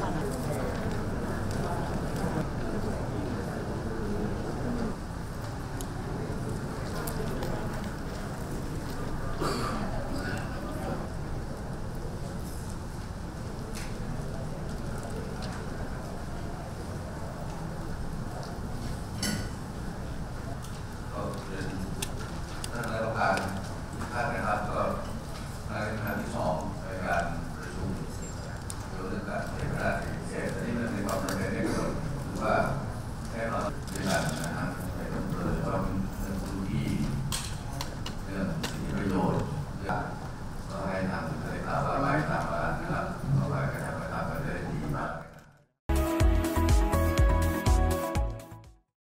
ท่านประธานท่านนะครับก็ในขณะที่สอง Amen.